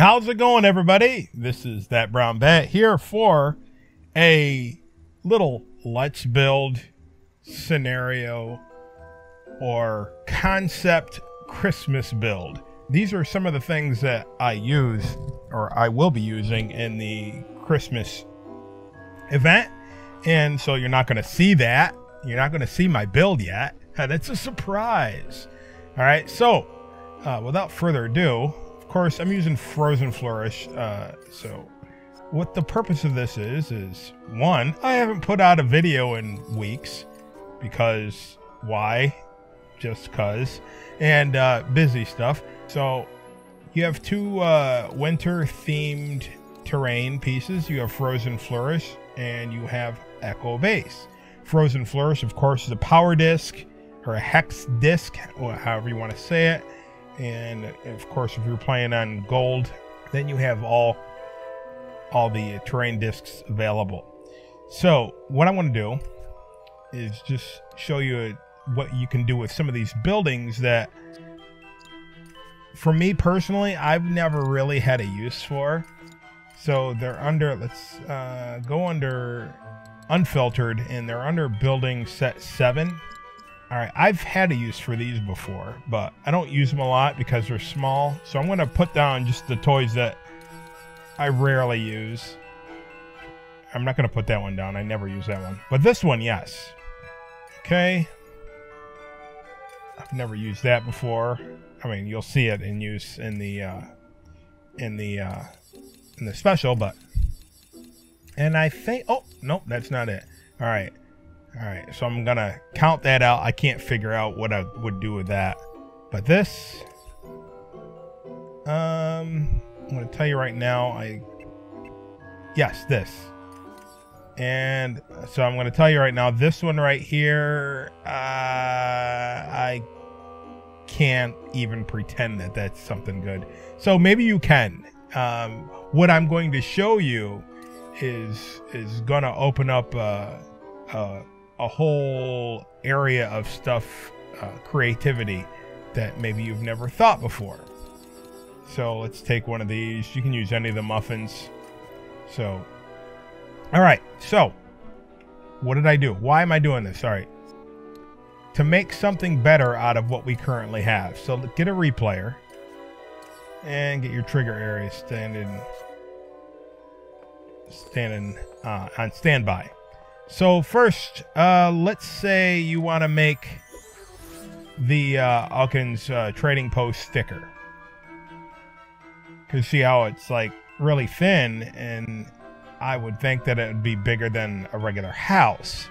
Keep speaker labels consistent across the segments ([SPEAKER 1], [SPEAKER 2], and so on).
[SPEAKER 1] How's it going, everybody? This is That Brown Bat here for a little let's build scenario or concept Christmas build. These are some of the things that I use or I will be using in the Christmas event. And so you're not going to see that. You're not going to see my build yet. That's a surprise. All right. So uh, without further ado, course, I'm using Frozen Flourish. Uh, so what the purpose of this is, is one, I haven't put out a video in weeks because why? Just cause. And uh, busy stuff. So you have two uh, winter themed terrain pieces. You have Frozen Flourish and you have Echo Base. Frozen Flourish, of course, is a power disc or a hex disc, however you want to say it. And of course, if you're playing on gold, then you have all all the terrain discs available. So what I want to do is just show you what you can do with some of these buildings that for me personally, I've never really had a use for. So they're under, let's uh, go under unfiltered, and they're under building set seven. All right, I've had a use for these before, but I don't use them a lot because they're small. So I'm going to put down just the toys that I rarely use. I'm not going to put that one down. I never use that one. But this one, yes. Okay. I've never used that before. I mean, you'll see it in use in the uh, in the uh, in the special, but and I think oh nope, that's not it. All right, all right. So I'm gonna count that out. I can't figure out what I would do with that, but this, um, I'm gonna tell you right now. I yes, this. And so I'm to tell you right now, this one right here, uh, I can't even pretend that that's something good. So maybe you can. Um, what I'm going to show you is is to open up uh, uh, a whole area of stuff, uh, creativity that maybe you've never thought before. So let's take one of these. You can use any of the muffins. So, all right. So, what did I do? Why am I doing this? All right to make something better out of what we currently have. So get a replayer and get your trigger area standing standing uh, on standby. So first, uh, let's say you want to make the uh, Oaken's uh, trading post thicker. Cause see how it's like really thin, and I would think that it would be bigger than a regular house.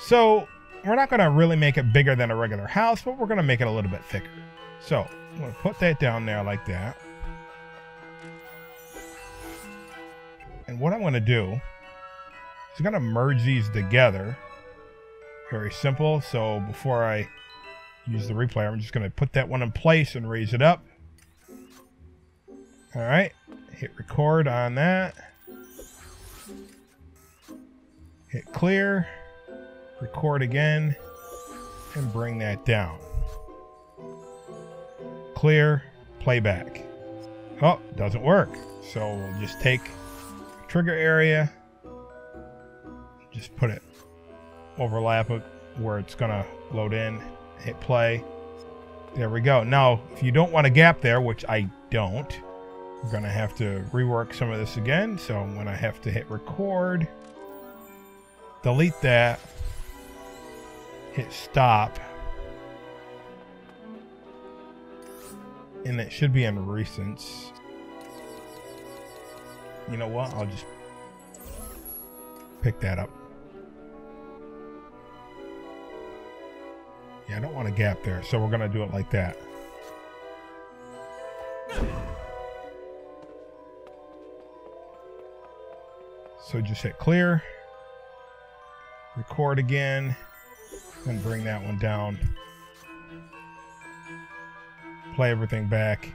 [SPEAKER 1] So we're not going to really make it bigger than a regular house, but we're going to make it a little bit thicker. So I'm going to put that down there like that. And what I'm going to do I'm going to merge these together. Very simple. So before I use the replay, I'm just going to put that one in place and raise it up. All right. Hit record on that. Hit clear record again, and bring that down. Clear, playback. Oh, doesn't work. So we'll just take trigger area, just put it, overlap it where it's gonna load in, hit play. There we go. Now, if you don't want a gap there, which I don't, we're gonna have to rework some of this again. So when I'm gonna have to hit record, delete that, hit stop. And it should be in recents. You know what? I'll just pick that up. Yeah, I don't want a gap there, so we're going to do it like that. So just hit clear, record again and bring that one down. Play everything back.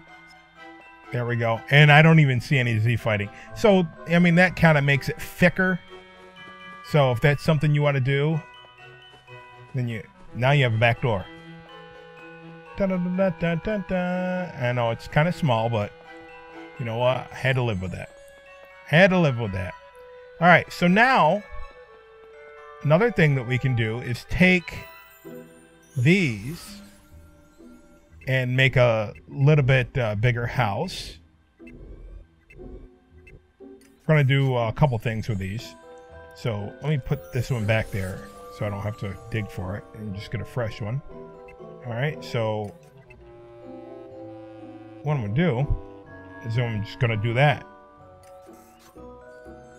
[SPEAKER 1] There we go. And I don't even see any Z fighting. So, I mean, that kind of makes it thicker. So if that's something you want to do, then you, now you have a back door. Da, da, da. I know it's kind of small, but You know what? I had to live with that. I Had to live with that. All right, so now another thing that we can do is take these and make a little bit uh, bigger house. We're going to do a couple things with these. So let me put this one back there so I don't have to dig for it and just get a fresh one. All right, so what I'm to do is I'm just to do that.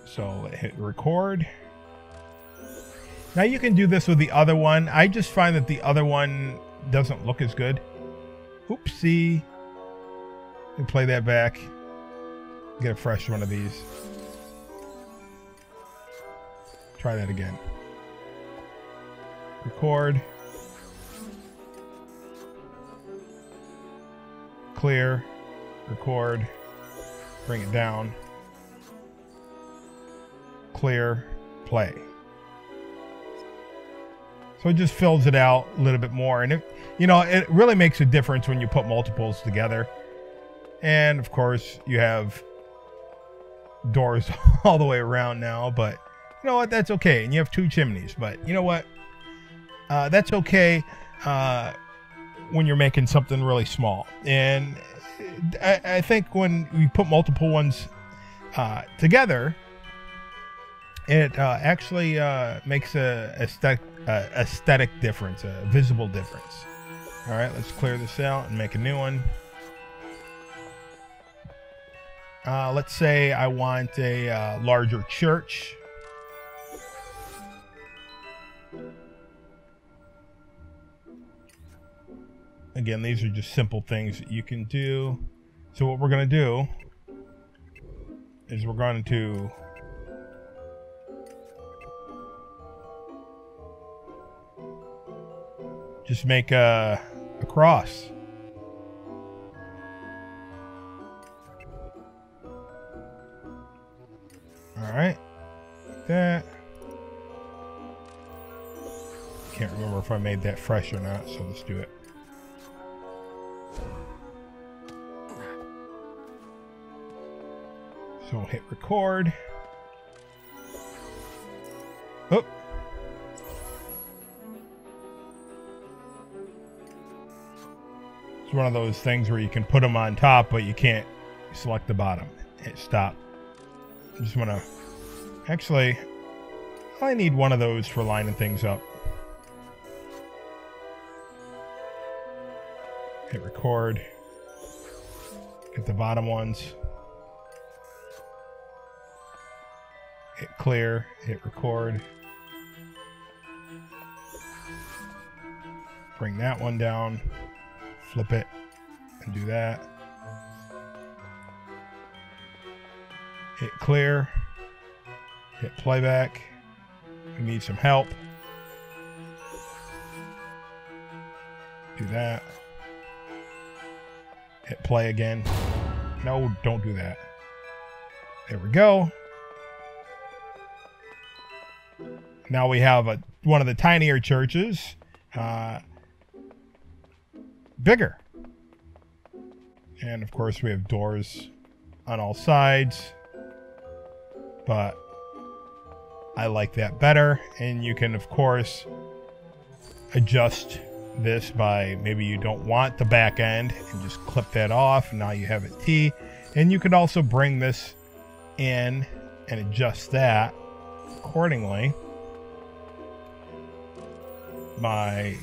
[SPEAKER 1] So hit record. Now you can do this with the other one. I just find that the other one doesn't look as good. Oopsie. And play that back. Get a fresh one of these. Try that again. Record. Clear. Record. Bring it down. Clear. Play. So it just fills it out a little bit more. And it, you know, it really makes a difference when you put multiples together. And of course, you have doors all the way around now, but you know what? That's okay. And you have two chimneys, but you know what? Uh, that's okay uh, when you're making something really small. And I, I think when we put multiple ones uh, together, it uh, actually uh, makes a aesthetic, aesthetic difference, a visible difference. All right, let's clear this out and make a new one. Uh, let's say I want a larger church. Again, these are just simple things that you can do. So what we're going to do is we're going to just make a, a cross. All right, like that. Can't remember if I made that fresh or not, so let's do it. So we'll hit record. Oh. It's one of those things where you can put them on top, but you can't select the bottom. Hit stop. I just want to... Actually, I need one of those for lining things up. Hit record. Get the bottom ones. Clear. Hit record. Bring that one down. Flip it and do that. Hit clear. Hit playback. We need some help. Do that. Hit play again. No, don't do that. There we go. Now we have a one of the tinier churches, uh, bigger. And of course, we have doors on all sides. But I like that better. And you can, of course, adjust this by maybe you don't want the back end and just clip that off. Now you have a T. And you could also bring this in and adjust that accordingly by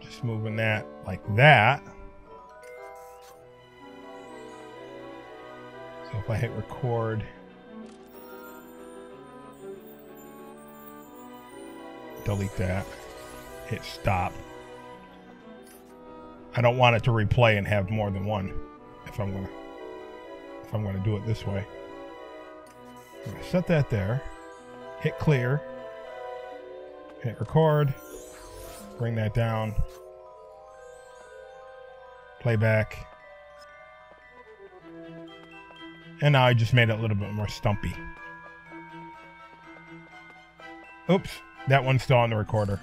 [SPEAKER 1] just moving that like that. So if I hit record, delete that, hit stop. I don't want it to replay and have more than one if I'm gonna if I'm gonna do it this way. Set that there, hit clear, hit record, bring that down, playback. And now I just made it a little bit more stumpy. Oops, that one's still on the recorder.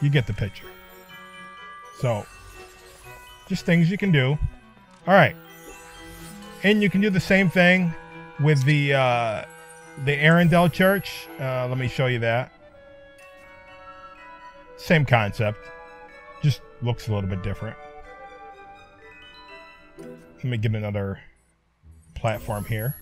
[SPEAKER 1] You get the picture. So, just things you can do. All right. And you can do the same thing with the uh, the Arendelle Church. Uh, let me show you that. Same concept, just looks a little bit different. Let me get another platform here.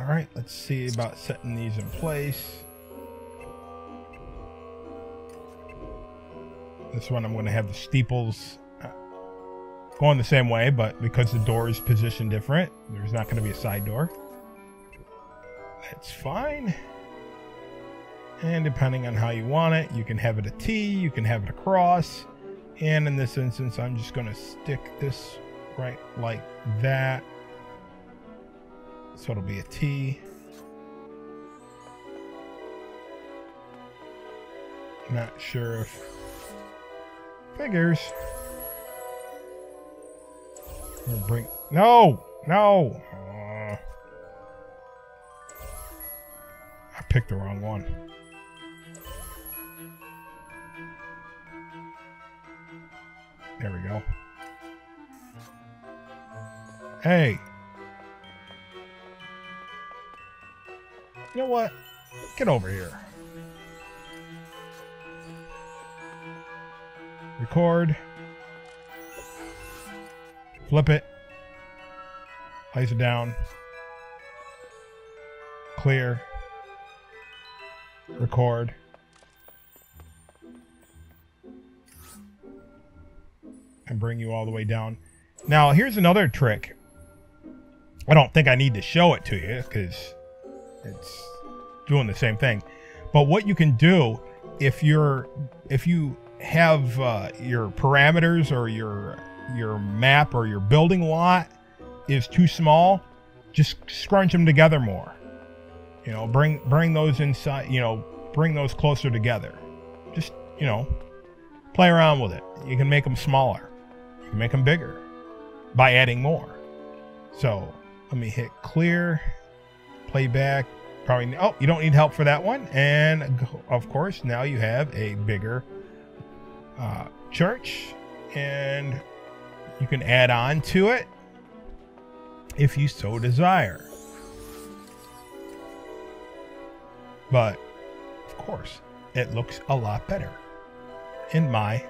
[SPEAKER 1] All right, let's see about setting these in place. This one I'm going to have the steeples uh, going the same way, but because the door is positioned different, there's not going to be a side door. That's fine. And depending on how you want it, you can have it a T, you can have it a cross. And in this instance, I'm just going to stick this right like that. So it'll be a T. Not sure if figures. We'll bring no, no. Uh, I picked the wrong one. There we go. Hey. You know what? Get over here. Record. Flip it. Place it down. Clear. Record. And bring you all the way down. Now, here's another trick. I don't think I need to show it to you because it's doing the same thing. But what you can do if you're if you have uh, your parameters or your your map or your building lot is too small, just scrunch them together more. You know, bring bring those inside. You know, bring those closer together. Just you know, play around with it. You can make them smaller. You can make them bigger by adding more. So let me hit clear, playback. Probably oh you don't need help for that one. And of course now you have a bigger uh, church, and you can add on to it if you so desire. But, of course, it looks a lot better, in my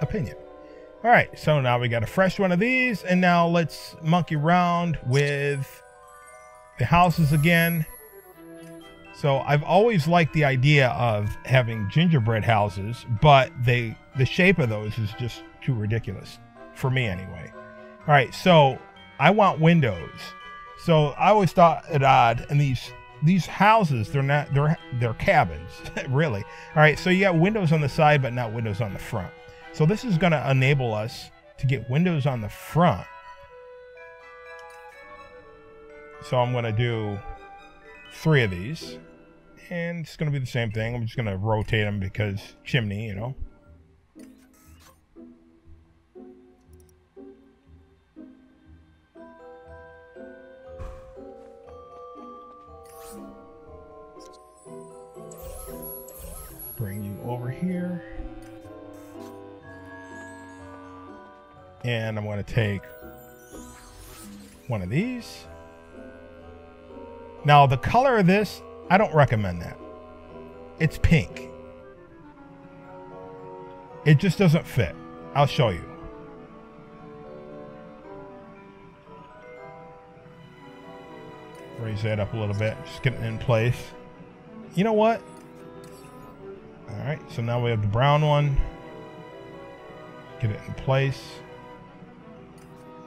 [SPEAKER 1] opinion. All right, so now we got a fresh one of these, and now let's monkey around with the houses again. So I've always liked the idea of having gingerbread houses, but they the shape of those is just too ridiculous for me anyway. All right, so I want windows. So I always thought it odd, and these these houses they're not they're they're cabins really. All right, so you got windows on the side, but not windows on the front. So this is going to enable us to get windows on the front. So I'm going to do three of these. And it's going to be the same thing. I'm just going to rotate them because chimney, you know. Bring you over here. And I'm going to take one of these. Now, the color of this, I don't recommend that. It's pink. It just doesn't fit. I'll show you. Raise that up a little bit. Just get it in place. You know what? Alright, so now we have the brown one. Get it in place.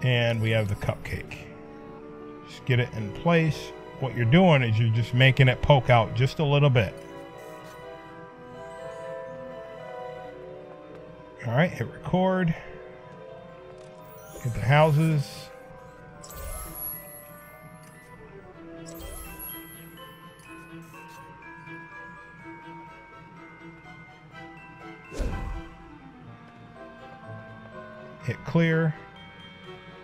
[SPEAKER 1] And we have the cupcake. Just get it in place what you're doing is you're just making it poke out just a little bit. All right, hit record. Get the houses. Hit clear.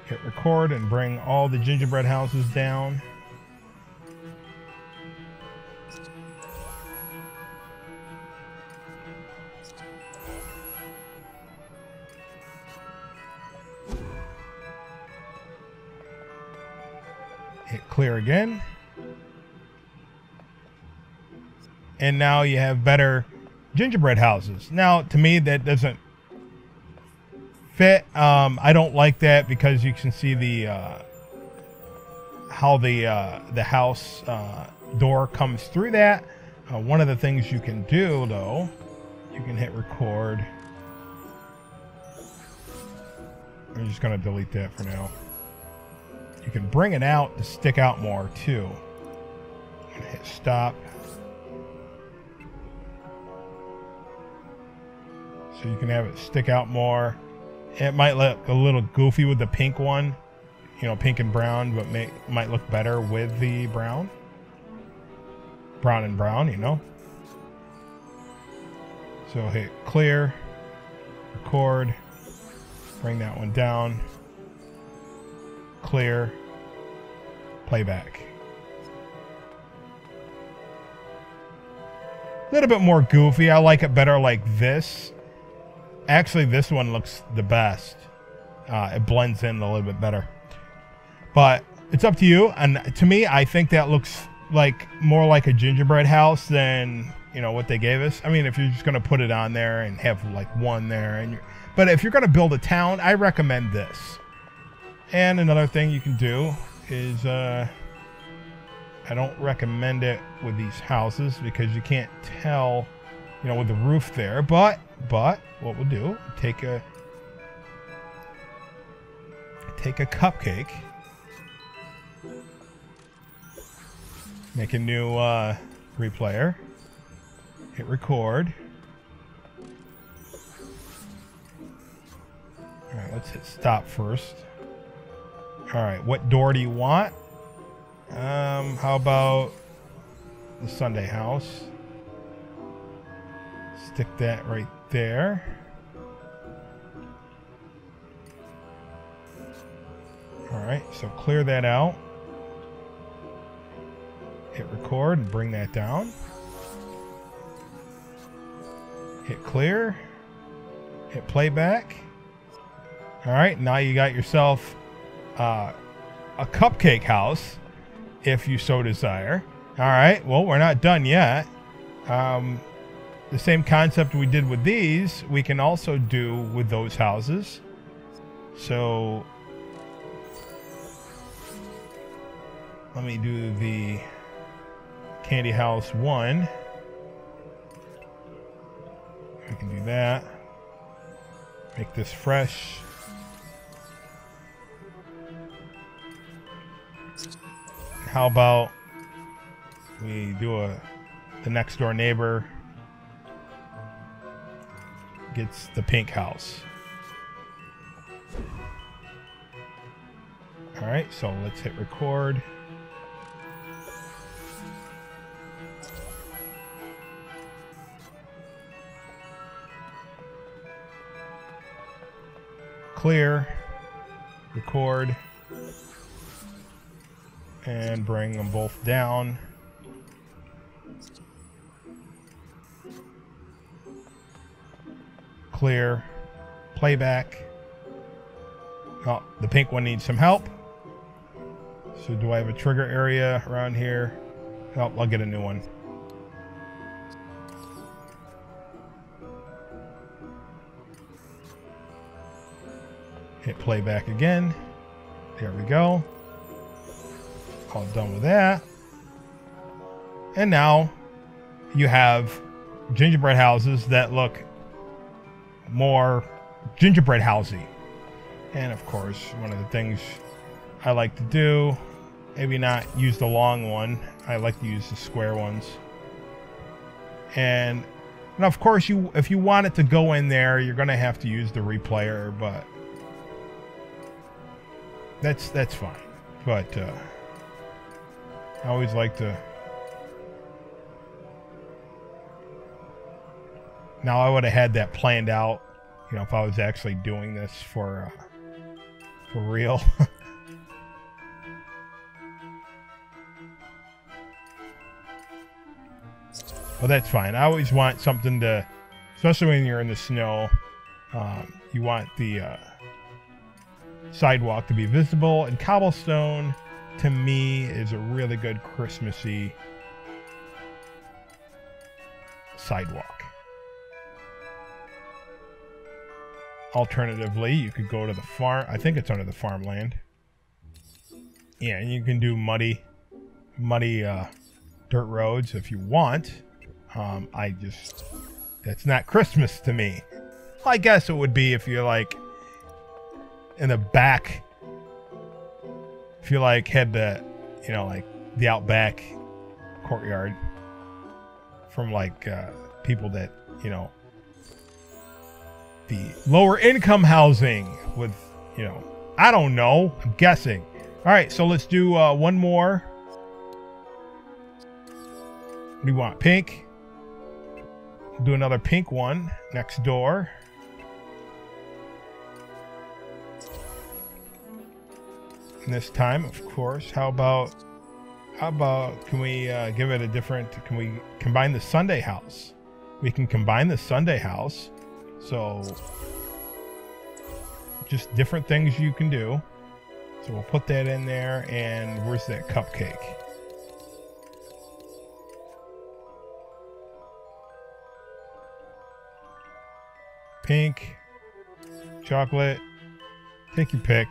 [SPEAKER 1] Hit record and bring all the gingerbread houses down. Hit clear again. And now you have better gingerbread houses. Now, to me, that doesn't fit. Um, I don't like that because you can see the uh, how the uh, the house uh, door comes through that. Uh, one of the things you can do, though, you can hit record. I'm just going to delete that for now. Can bring it out to stick out more, too. hit stop. So you can have it stick out more. It might look a little goofy with the pink one, you know, pink and brown, but may, might look better with the brown. Brown and brown, you know. So hit clear, record, bring that one down, clear, playback. A little bit more goofy. I like it better like this Actually, this one looks the best. Uh, it blends in a little bit better. But it's up to you. And to me, I think that looks like more like a gingerbread house than you know what they gave us. I mean, if you're just gonna put it on there and have like one there, and but if you're gonna build a town, I recommend this. And another thing you can do is uh, I don't recommend it with these houses because you can't tell, you know, with the roof there. But but what we'll do, take a take a cupcake, make a new uh, replayer, hit record. All right, let's hit stop first. All right, what door do you want? Um, how about the Sunday house? Stick that right there. Alright, so clear that out. Hit record and bring that down. Hit clear. Hit playback. Alright, now you got yourself uh, a cupcake house, if you so desire. Alright, well, we're not done yet. Um, the same concept we did with these, we can also do with those houses. So let me do the candy house one. We can do that. Make this fresh. How about we do a the next door neighbor gets the pink house. All right, so let's hit record. Clear, record, and bring them both down. clear, playback. Oh, the pink one needs some help. So do I have a trigger area around here? Oh, I'll get a new one. Hit playback again. There we go. All done with that. And now you have gingerbread houses that look more gingerbread housey. And of course, one of the things I like to do, maybe not use the long one. I like to use the square ones. And, and of course, you if you want it to go in there, you're going to have to use the replayer, but that's that's fine. But uh, I always like to Now I would have had that planned out you know, if I was actually doing this for uh, for real. well, that's fine. I always want something to, especially when you're in the snow, um, you want the uh, sidewalk to be visible. And cobblestone, to me, is a really good Christmassy sidewalk. Alternatively, you could go to the farm. I think it's under the farmland. Yeah, and you can do muddy, muddy uh, dirt roads if you want. Um, I just, that's not Christmas to me. I guess it would be if you're like in the back. If you like head to, you know, like the outback courtyard from like uh, people that, you know, the lower income housing with, you know, I don't know. I'm guessing. All right, so let's do uh, one more. You want? Pink? Do another pink one next door. This time, of course, how about how about can we uh, give it a different? Can we combine the Sunday house? We can combine the Sunday house. So just different things you can do. So we'll put that in there. And where's that cupcake? Pink, chocolate, take your pick.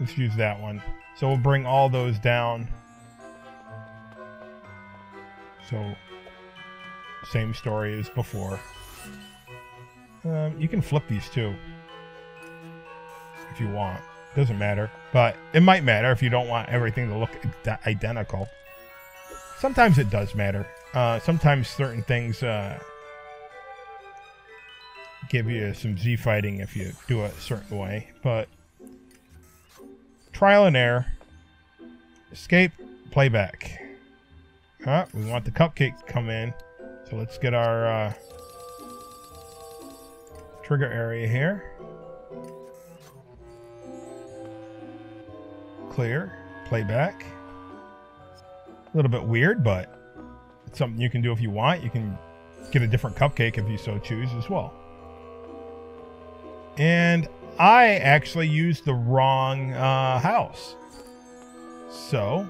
[SPEAKER 1] Let's use that one. So we'll bring all those down. So same story as before. Um, you can flip these too. If you want. Doesn't matter. But it might matter if you don't want everything to look identical. Sometimes it does matter. Uh, sometimes certain things uh, give you some Z fighting if you do it a certain way. But trial and error. Escape, playback. Huh? We want the cupcake to come in. So let's get our uh, trigger area here. Clear, playback. A little bit weird, but it's something you can do if you want. You can get a different cupcake if you so choose as well. And I actually used the wrong uh, house. So,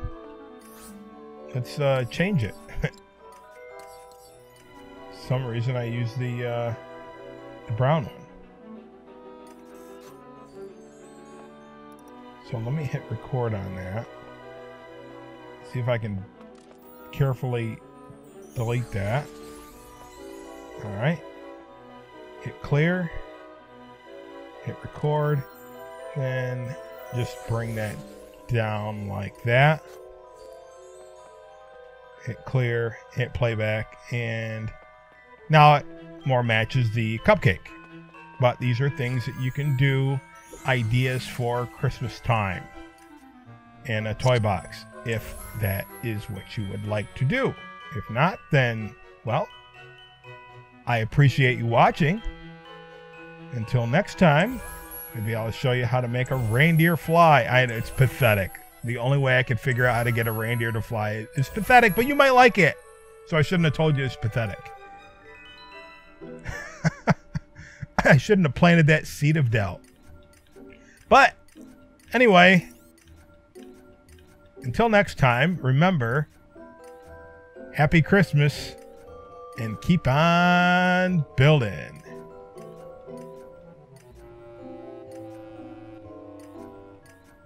[SPEAKER 1] let's uh, change it some reason I used the, uh, the brown one. So let me hit record on that. See if I can carefully delete that. All right. Hit clear. Hit record. Then just bring that down like that. Hit clear, hit playback, and now it more matches the cupcake. But these are things that you can do, ideas for Christmas time in a toy box, if that is what you would like to do. If not, then, well, I appreciate you watching. Until next time, maybe I'll show you how to make a reindeer fly. I, it's pathetic. The only way I could figure out how to get a reindeer to fly is pathetic, but you might like it. So I shouldn't have told you it's pathetic. I shouldn't have planted that seed of doubt. But anyway, until next time, remember Happy Christmas and keep on building.